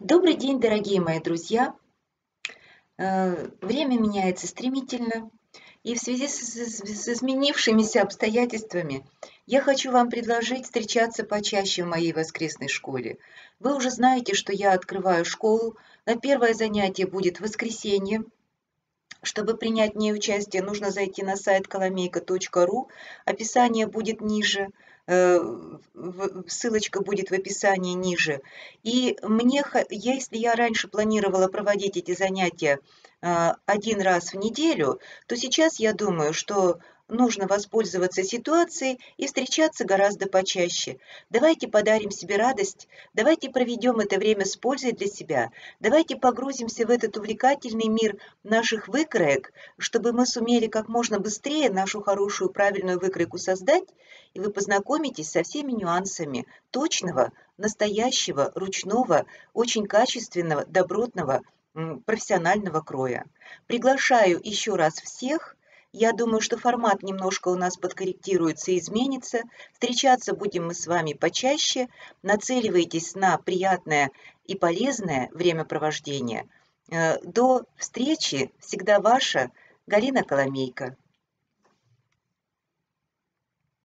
Добрый день, дорогие мои друзья! Э, время меняется стремительно, и в связи с, изменившимися обстоятельствами я хочу вам предложить встречаться почаще в моей воскресной школе. Вы уже знаете, что я открываю школу. На первое занятие будет в воскресенье. Чтобы принять в ней участие, нужно зайти на сайт коломейка.ру. Описание будет ниже. Э, ссылочка будет в описании ниже. И мне, если я раньше планировала проводить эти занятия а, один раз в неделю, то сейчас я думаю, что нужно воспользоваться ситуацией и встречаться гораздо почаще. Давайте подарим себе радость, давайте проведем это время с пользой для себя, давайте погрузимся в этот увлекательный мир наших выкроек, чтобы мы сумели как можно быстрее нашу хорошую правильную выкройку создать, и вы познакомитесь со всеми нюансами точного, настоящего, ручного, очень качественного, добротного, профессионального кроя. Приглашаю еще раз всех – я думаю, что формат немножко у нас подкорректируется и изменится. Встречаться будем мы с вами почаще. Нацеливайтесь на приятное и полезное времяпровождение. Э, до встречи. Всегда ваша Галина Коломейко.